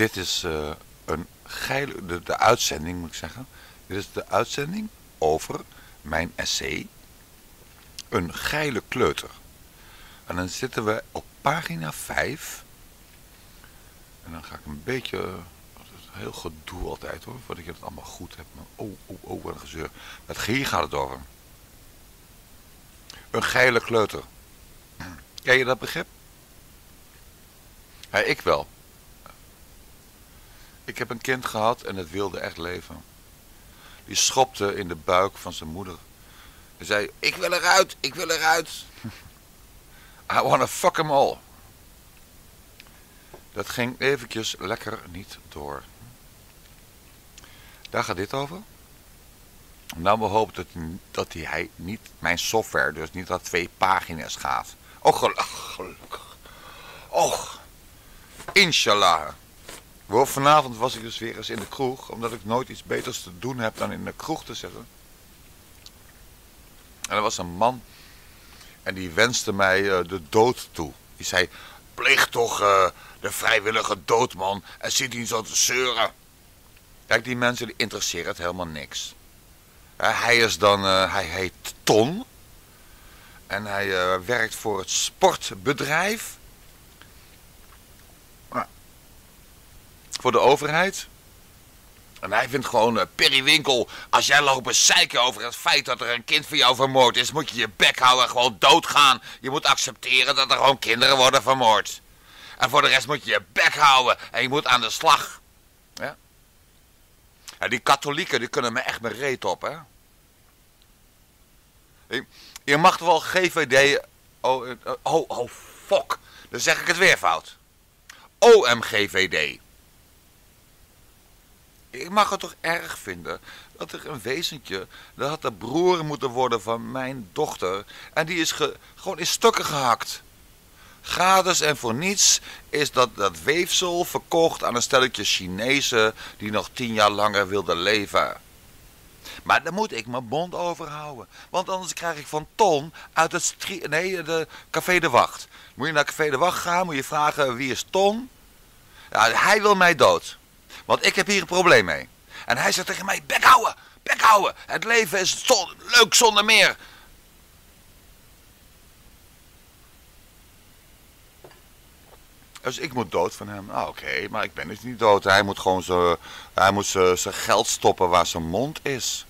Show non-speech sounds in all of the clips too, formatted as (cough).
Dit is uh, een geile, de, uitzending moet ik zeggen. Dit is de uitzending over mijn essay. Een geile kleuter. En dan zitten we op pagina 5. En dan ga ik een beetje heel gedoe altijd hoor, voordat ik het allemaal goed heb. Maar oh, oh, oh, wat een gezeur. Met hier gaat het over. Een geile kleuter. Ken je dat begrip? Ja, ik wel. Ik heb een kind gehad en het wilde echt leven. Die schopte in de buik van zijn moeder. En zei, ik wil eruit, ik wil eruit. (laughs) I wanna fuck them all. Dat ging eventjes lekker niet door. Daar gaat dit over. Nou, we hopen dat, dat hij niet, mijn software, dus niet dat twee pagina's gaat. Oh, gelukkig. Och, inshallah. Vanavond was ik dus weer eens in de kroeg, omdat ik nooit iets beters te doen heb dan in de kroeg te zitten. En er was een man en die wenste mij uh, de dood toe. Die zei, pleeg toch uh, de vrijwillige doodman en zit niet zo te zeuren. Kijk, die mensen die interesseren het helemaal niks. Hij is dan, hij heet Ton. En hij werkt voor het sportbedrijf. Voor de overheid. En hij vindt gewoon, uh, Winkel, als jij lopen zeiken over het feit dat er een kind van jou vermoord is, moet je je bek houden en gewoon doodgaan. Je moet accepteren dat er gewoon kinderen worden vermoord. En voor de rest moet je je bek houden en je moet aan de slag. Ja? ja die katholieken, die kunnen me echt mijn reet op, hè. Je mag wel GVD... Oh, eh, oh, oh, fuck. Dan zeg ik het weer fout. OMGVD. Ik mag het toch erg vinden dat er een wezentje, dat had de broer moeten worden van mijn dochter, en die is gewoon in stukken gehakt. Gratis en voor niets is dat, dat weefsel verkocht aan een stelletje Chinezen die nog tien jaar langer wilden leven. Maar daar moet ik mijn bond over houden. Want anders krijg ik van Ton uit het nee, de Café de Wacht. Moet je naar Café de Wacht gaan, moet je vragen wie is Ton? Ja, hij wil mij dood. Want ik heb hier een probleem mee. En hij zegt tegen mij, bek houden, bek houden. Het leven is leuk zonder meer. Dus ik moet dood van hem. Ah, oké, maar ik ben dus niet dood. Hij moet gewoon zijn geld stoppen waar zijn mond is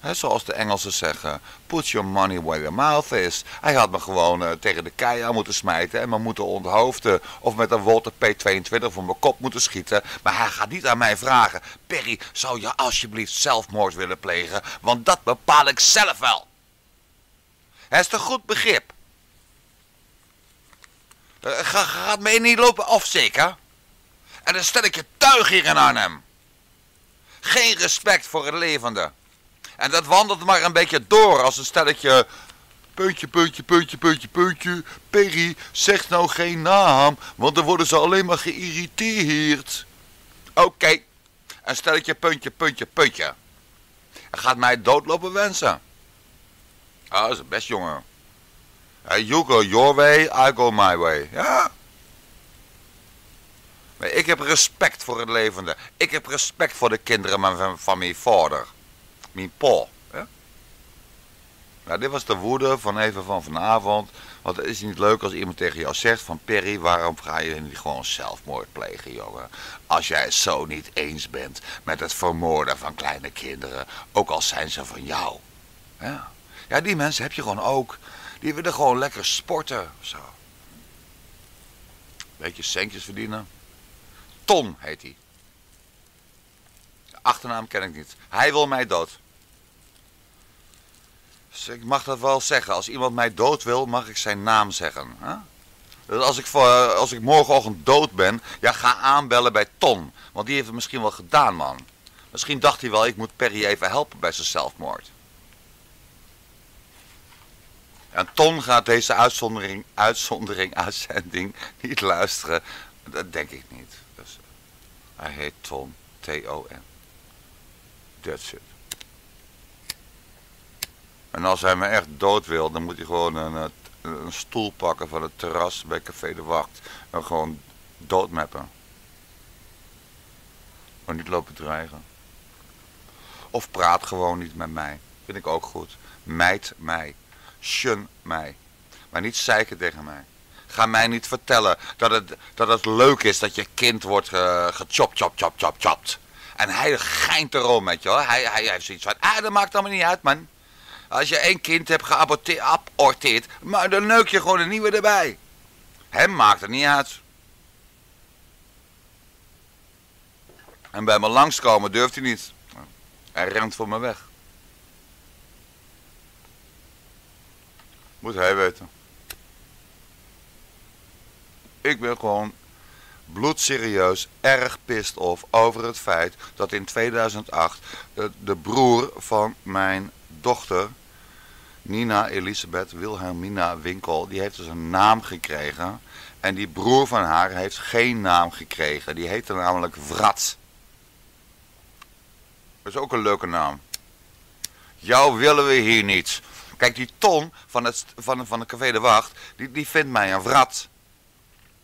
zoals de Engelsen zeggen, put your money where your mouth is. Hij had me gewoon uh, tegen de kei aan moeten smijten en me moeten onthoofden. Of met een Walter P22 voor mijn kop moeten schieten. Maar hij gaat niet aan mij vragen, Perry, zou je alsjeblieft zelfmoord willen plegen? Want dat bepaal ik zelf wel. Het is een goed begrip. Uh, gaat mee niet lopen of zeker? En dan stel ik je tuig hier in Arnhem. Geen respect voor het levende. En dat wandelt maar een beetje door als een stelletje... Puntje, puntje, puntje, puntje, puntje. Perry, zeg nou geen naam, want dan worden ze alleen maar geïrriteerd. Oké, een stelletje puntje, puntje, puntje. Hij gaat mij doodlopen wensen. Ah, dat is best jongen. You go your way, I go my way. Ja. Maar ik heb respect voor het levende. Ik heb respect voor de kinderen van mijn vader mijn pa. Nou, dit was de woede van even van vanavond. Want het is niet leuk als iemand tegen jou zegt van Perry, waarom ga je niet gewoon zelfmoord plegen, jongen? Als jij het zo niet eens bent met het vermoorden van kleine kinderen, ook al zijn ze van jou. Ja, ja die mensen heb je gewoon ook. Die willen gewoon lekker sporten, zo. Beetje centjes verdienen. Ton heet hij. Achternaam ken ik niet. Hij wil mij dood. Dus ik mag dat wel zeggen. Als iemand mij dood wil, mag ik zijn naam zeggen. Hè? Dus als ik, voor, als ik morgenochtend dood ben, ga aanbellen bij Ton. Want die heeft het misschien wel gedaan, man. Misschien dacht hij wel, ik moet Perry even helpen bij zijn zelfmoord. En Ton gaat deze uitzondering, uitzondering, uitzending niet luisteren. Dat denk ik niet. Dus, hij heet Ton. T-O-N. That's it. En als hij me echt dood wil, dan moet hij gewoon een, een stoel pakken van het terras bij Café de Wacht. En gewoon doodmappen. Maar niet lopen dreigen. Of praat gewoon niet met mij. Vind ik ook goed. Meid mij. Shun mij. Maar niet zeiken tegen mij. Ga mij niet vertellen dat het, dat het leuk is dat je kind wordt ge, gechopt, chop, chop, chop, chopt. En hij geint erom met je hoor. Hij, hij heeft zoiets van, ah dat maakt allemaal niet uit man. Als je één kind hebt geaborteerd, maar dan neuk je gewoon een nieuwe erbij. Hem maakt het niet uit. En bij me langskomen durft hij niet. Hij rent voor me weg. Moet hij weten. Ik ben gewoon bloedserieus erg pist of over het feit dat in 2008 de, de broer van mijn dochter, Nina Elisabeth Wilhelmina Winkel, die heeft dus een naam gekregen. En die broer van haar heeft geen naam gekregen. Die heette namelijk Vrat. Dat is ook een leuke naam. Jou willen we hier niet. Kijk, die Ton van het, van, van de Café de Wacht, die, die vindt mij een vrat.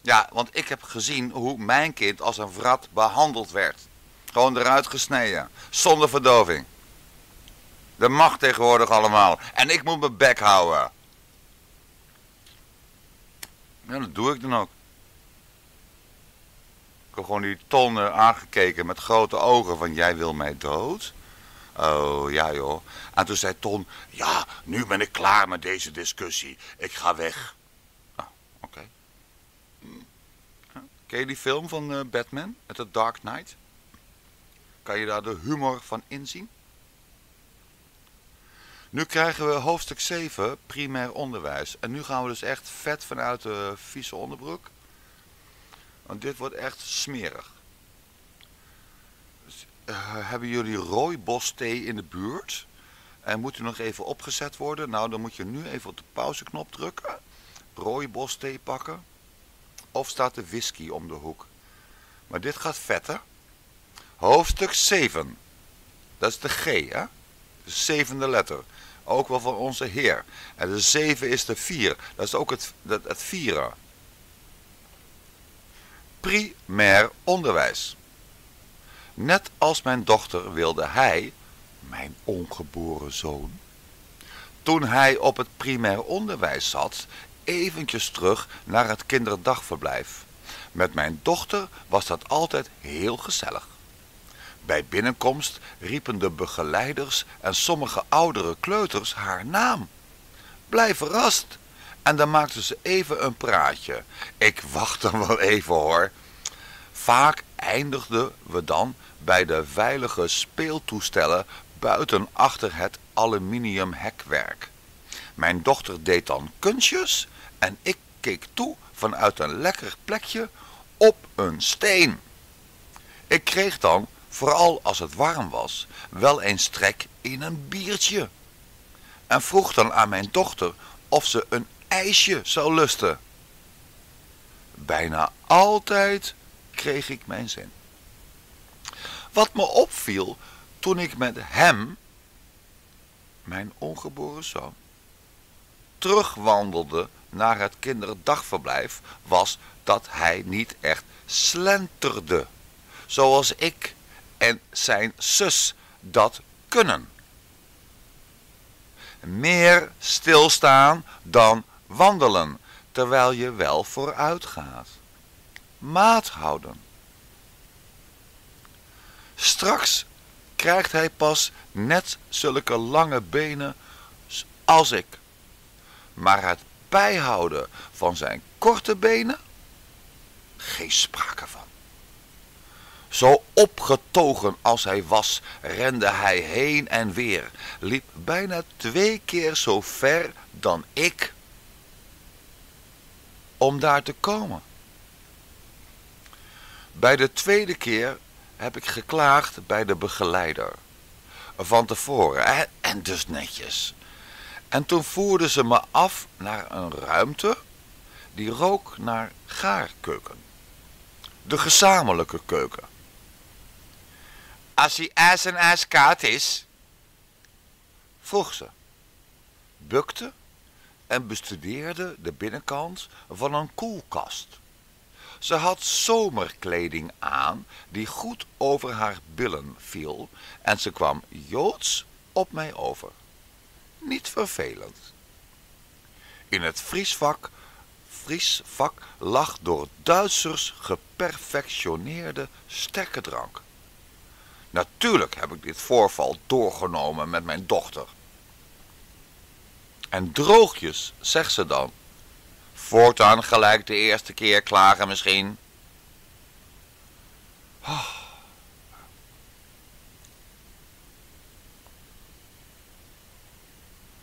Ja, want ik heb gezien hoe mijn kind als een vrat behandeld werd. Gewoon eruit gesneden. Zonder verdoving. Dat mag tegenwoordig allemaal. En ik moet mijn bek houden. Ja, dat doe ik dan ook. Ik heb gewoon die tonnen aangekeken met grote ogen van jij wil mij dood? Oh, ja joh. En toen zei Ton, ja, nu ben ik klaar met deze discussie. Ik ga weg. Ah, oké. Hm. Ken je die film van uh, Batman, met The Dark Knight? Kan je daar de humor van inzien? Nu krijgen we hoofdstuk 7, primair onderwijs. En nu gaan we dus echt vet vanuit de vieze onderbroek. Want dit wordt echt smerig. Dus, uh, hebben jullie rooibos thee in de buurt? En moet u nog even opgezet worden? Nou, dan moet je nu even op de pauzeknop drukken. Rooibos thee pakken. Of staat de whisky om de hoek. Maar dit gaat vetten. Hoofdstuk 7. Dat is de G, hè? De zevende letter. Ook wel van onze Heer. En de 7 is de 4. Dat is ook het, het, het vieren. Primair onderwijs. Net als mijn dochter wilde hij, mijn ongeboren zoon, toen hij op het primair onderwijs zat, eventjes terug naar het kinderdagverblijf. Met mijn dochter was dat altijd heel gezellig. Bij binnenkomst riepen de begeleiders en sommige oudere kleuters haar naam. Blijf verrast. En dan maakten ze even een praatje. Ik wacht dan wel even hoor. Vaak eindigden we dan bij de veilige speeltoestellen buiten achter het aluminium hekwerk. Mijn dochter deed dan kunstjes en ik keek toe vanuit een lekker plekje op een steen. Ik kreeg dan vooral als het warm was, wel eens trek in een biertje. En vroeg dan aan mijn dochter of ze een ijsje zou lusten. Bijna altijd kreeg ik mijn zin. Wat me opviel toen ik met hem, mijn ongeboren zoon, terugwandelde naar het kinderdagverblijf, was dat hij niet echt slenterde, zoals ik en zijn zus dat kunnen. Meer stilstaan dan wandelen, terwijl je wel vooruit gaat. Maat houden. Straks krijgt hij pas net zulke lange benen als ik. Maar het bijhouden van zijn korte benen? Geen sprake van. Zo opgetogen als hij was, rende hij heen en weer, liep bijna twee keer zo ver dan ik om daar te komen. Bij de tweede keer heb ik geklaagd bij de begeleider. Van tevoren, en dus netjes. En toen voerden ze me af naar een ruimte die rook naar gaarkeuken. De gezamenlijke keuken. Als hij ijs en is? Vroeg ze. Bukte en bestudeerde de binnenkant van een koelkast. Ze had zomerkleding aan die goed over haar billen viel en ze kwam joods op mij over. Niet vervelend. In het vriesvak, vriesvak lag door Duitsers geperfectioneerde sterke drank. Natuurlijk heb ik dit voorval doorgenomen met mijn dochter. En droogjes, zegt ze dan. Voortaan gelijk de eerste keer klagen misschien. Oh.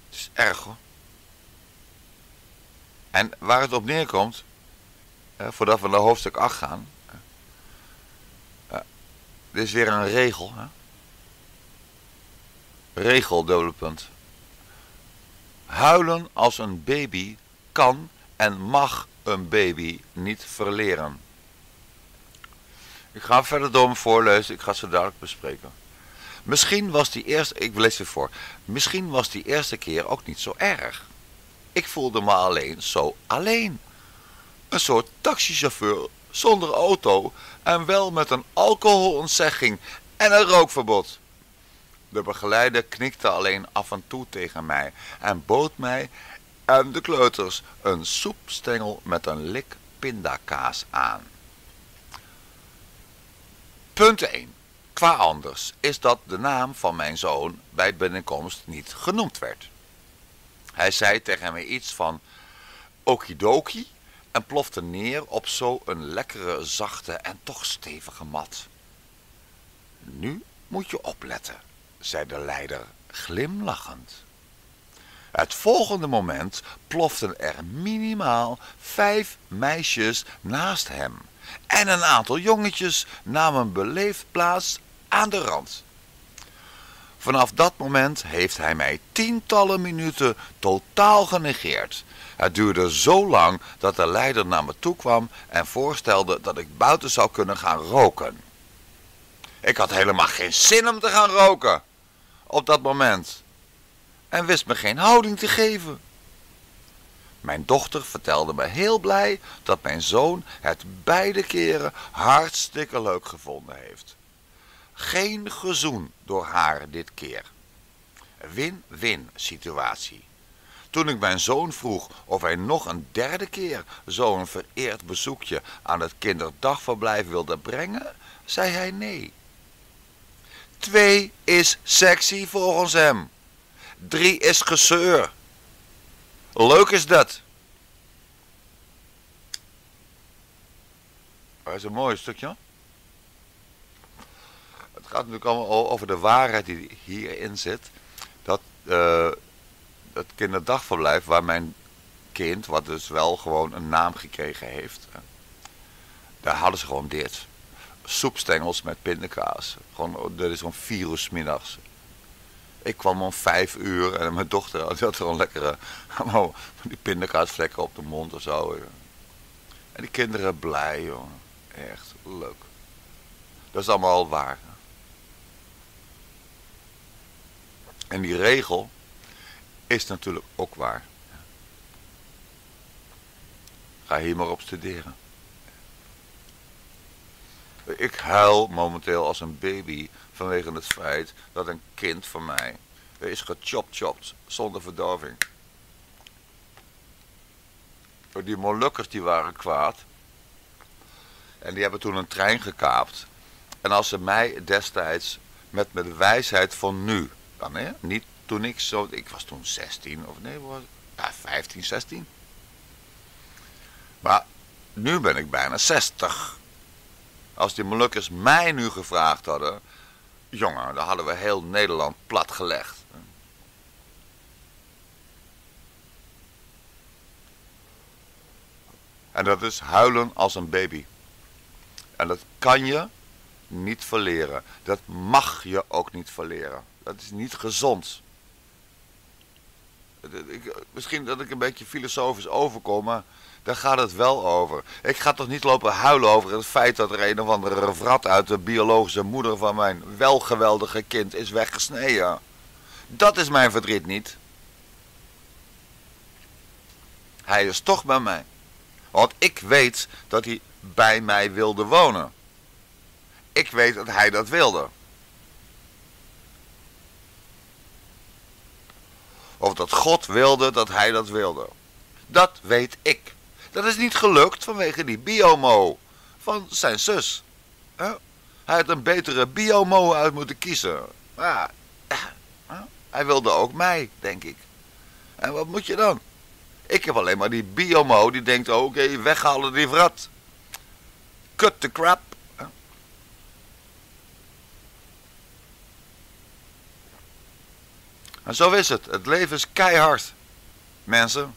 Het is erg hoor. En waar het op neerkomt, voordat we naar hoofdstuk 8 gaan, dit is weer een regel. Hè? Regel, punt. Huilen als een baby kan en mag een baby niet verleren. Ik ga verder door me voorlezen, ik ga ze dadelijk bespreken. Misschien was die eerste, ik lees het voor. Misschien was die eerste keer ook niet zo erg. Ik voelde me alleen zo alleen. Een soort taxichauffeur zonder auto en wel met een alcoholontzegging en een rookverbod. De begeleider knikte alleen af en toe tegen mij en bood mij en de kleuters een soepstengel met een lik pindakaas aan. Punt 1. Qua anders is dat de naam van mijn zoon bij binnenkomst niet genoemd werd. Hij zei tegen mij iets van okidoki en plofte neer op zo'n lekkere, zachte en toch stevige mat. Nu moet je opletten, zei de leider glimlachend. Het volgende moment ploften er minimaal vijf meisjes naast hem en een aantal jongetjes namen beleefd plaats aan de rand. Vanaf dat moment heeft hij mij tientallen minuten totaal genegeerd het duurde zo lang dat de leider naar me toe kwam en voorstelde dat ik buiten zou kunnen gaan roken. Ik had helemaal geen zin om te gaan roken op dat moment en wist me geen houding te geven. Mijn dochter vertelde me heel blij dat mijn zoon het beide keren hartstikke leuk gevonden heeft. Geen gezoen door haar dit keer. Win-win situatie. Toen ik mijn zoon vroeg of hij nog een derde keer zo'n vereerd bezoekje aan het kinderdagverblijf wilde brengen, zei hij nee. Twee is sexy volgens hem. Drie is gezeur. Leuk is dat. Dat is een mooi stukje. Gaat natuurlijk allemaal over de waarheid die hierin zit. Dat uh, het kinderdagverblijf waar mijn kind, wat dus wel gewoon een naam gekregen heeft, daar hadden ze gewoon dit. Soepstengels met pindakaas. Gewoon, oh, dat is zo'n virus middags. Ik kwam om vijf uur en mijn dochter had, gewoon lekkere (laughs) die pindakaasvlekken op de mond of zo. En die kinderen blij, joh. Echt leuk. Dat is allemaal waar. En die regel, is natuurlijk ook waar. Ga hier maar op studeren. Ik huil momenteel als een baby vanwege het feit dat een kind van mij is gechopt zonder verdoving. Die Molukkers die waren kwaad. En die hebben toen een trein gekaapt. En als ze mij destijds met, de wijsheid van nu, niet toen ik zo, ik was toen 16 of nee, was, ja, 15, 16. Maar nu ben ik bijna 60. Als die Molukkers mij nu gevraagd hadden, jongen, dan hadden we heel Nederland platgelegd. En dat is huilen als een baby. En dat kan je niet verleren. Dat mag je ook niet verleren. Dat is niet gezond. Ik, misschien dat ik een beetje filosofisch overkom, maar daar gaat het wel over. Ik ga toch niet lopen huilen over het feit dat er een of andere vrat uit de biologische moeder van mijn welgeweldige kind is weggesneden. Dat is mijn verdriet niet. Hij is toch bij mij. Want ik weet dat hij bij mij wilde wonen. Ik weet dat hij dat wilde. Of dat God wilde dat hij dat wilde. Dat weet ik. Dat is niet gelukt vanwege die biomo van zijn zus. Hij had een betere biomo uit moeten kiezen. Ja, hij wilde ook mij, denk ik. En wat moet je dan? Ik heb alleen maar die biomo die denkt, oké, weghalen die vrat. Cut the crap. En zo is het. Het leven is keihard. Mensen.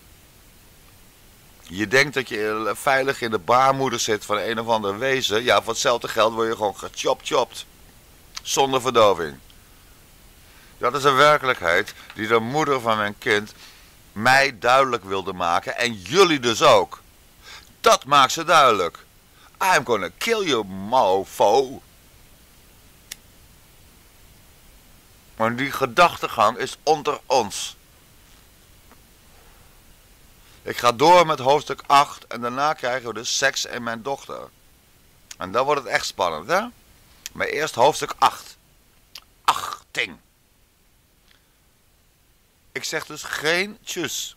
Je denkt dat je veilig in de baarmoeder zit van een of ander wezen. Ja, voor hetzelfde geld word je gewoon gechopt, chopt. Zonder verdoving. Dat is een werkelijkheid die de moeder van mijn kind mij duidelijk wilde maken. En jullie dus ook. Dat maakt ze duidelijk. I'm gonna kill you, mofo. Maar die gedachtegang is onder ons. Ik ga door met hoofdstuk 8 en daarna krijgen we dus seks en mijn dochter. En dan wordt het echt spannend, hè? Maar eerst hoofdstuk 8. Achting. Ik zeg dus geen tjus.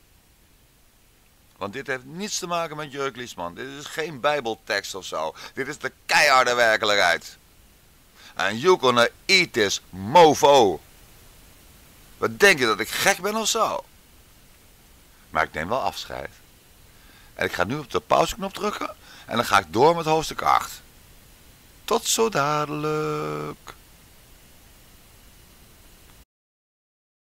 Want dit heeft niets te maken met Jurk Liesman. Dit is geen bijbeltekst of zo. Dit is de keiharde werkelijkheid. En you gonna eat this mofo. Wat denk je dat ik gek ben of zo? Maar ik neem wel afscheid. En ik ga nu op de pauzeknop drukken. En dan ga ik door met hoofdstuk 8. Tot zo dadelijk.